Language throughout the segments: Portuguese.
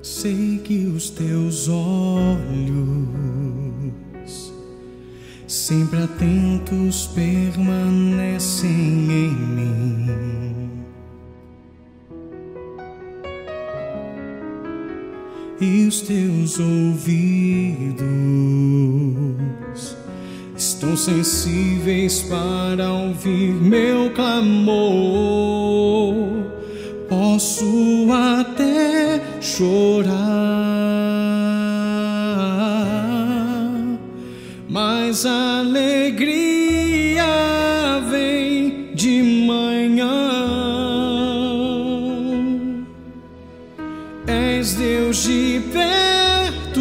Sei que os teus olhos, sempre atentos, permanecem em mim. E os teus ouvidos estão sensíveis para ouvir meu clamor. Posso chorar, mas alegria vem de manhã. És Deus de perto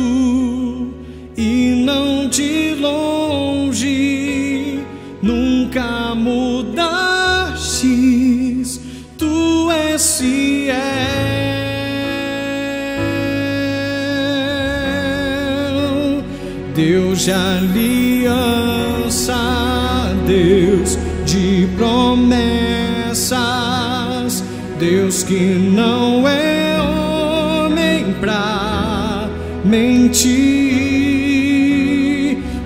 e não de longe, nunca mudastes, tu és fiel. De aliança, Deus de promessas, Deus que não é homem pra mentir.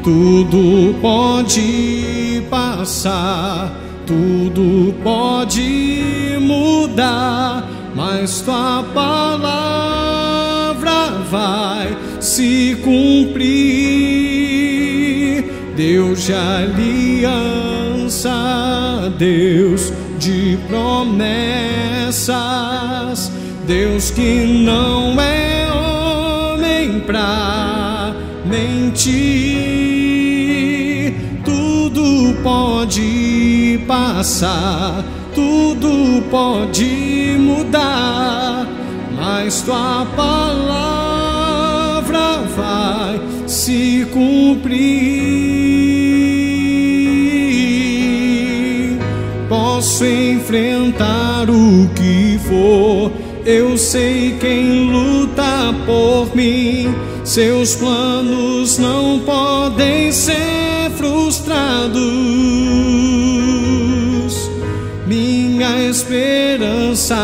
Tudo pode passar, tudo pode mudar, mas tua palavra vai se cumprir. Deus de aliança, Deus de promessas, Deus que não é homem pra mentir. Tudo pode passar, tudo pode mudar, mas tua palavra vai se cumprir. Enfrentar o que for, eu sei quem luta por mim. Seus planos não podem ser frustrados. Minha esperança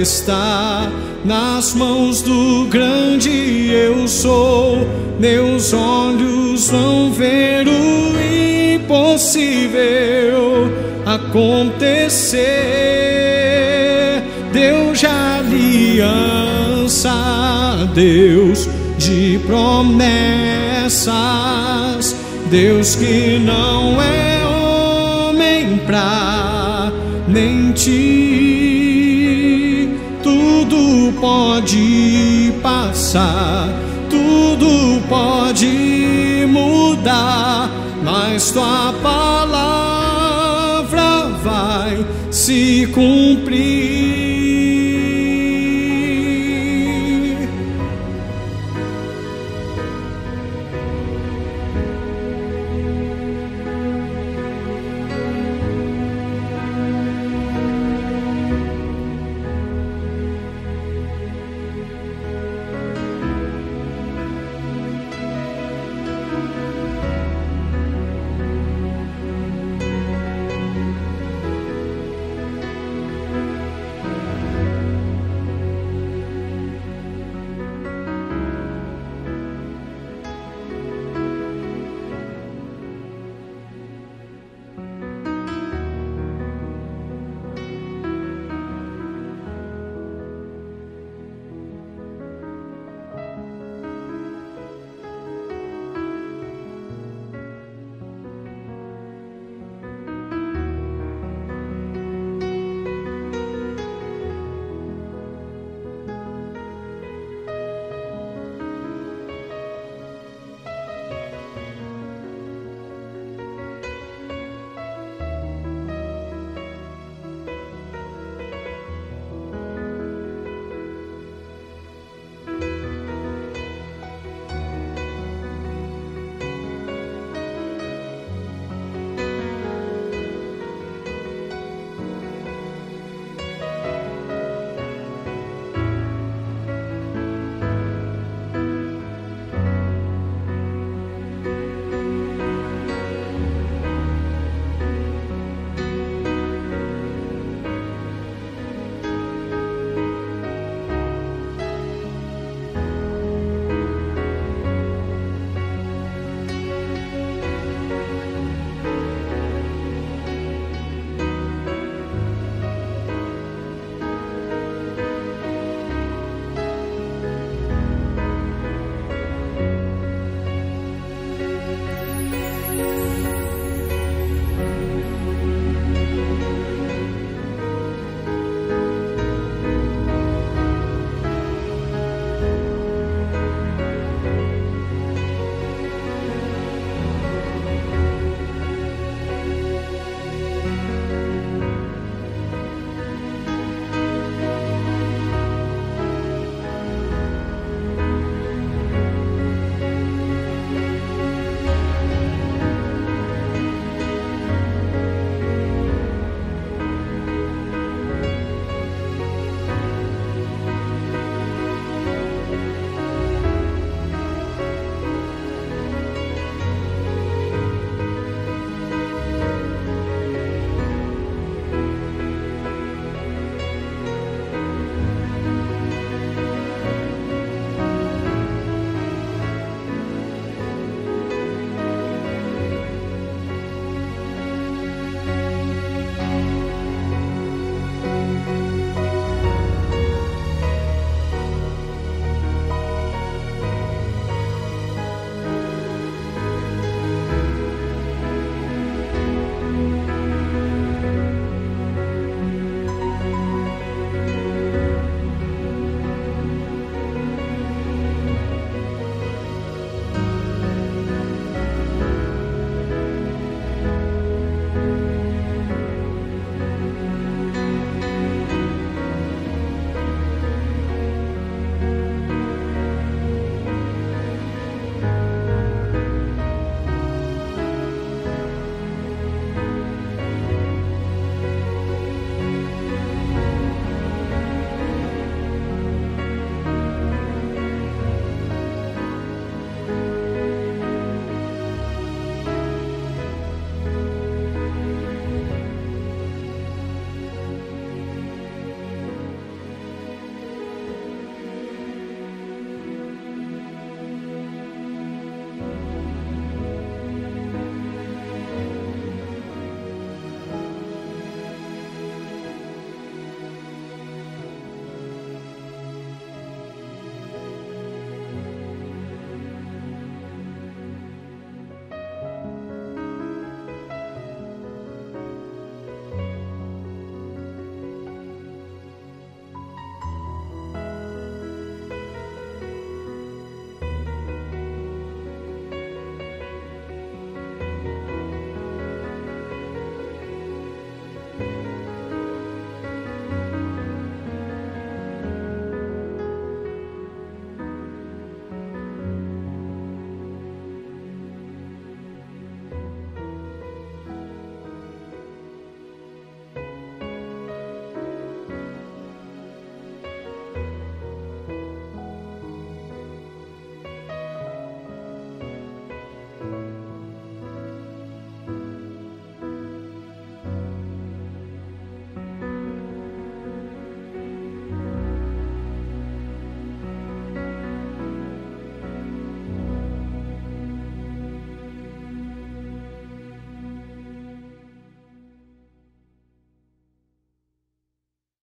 está nas mãos do grande eu sou. Meus olhos vão ver o impossível acontecer. Deus de aliança, Deus de promessas, Deus que não é homem pra mentir. Tudo pode passar, tudo pode mudar, mas tua palavra se cumprir.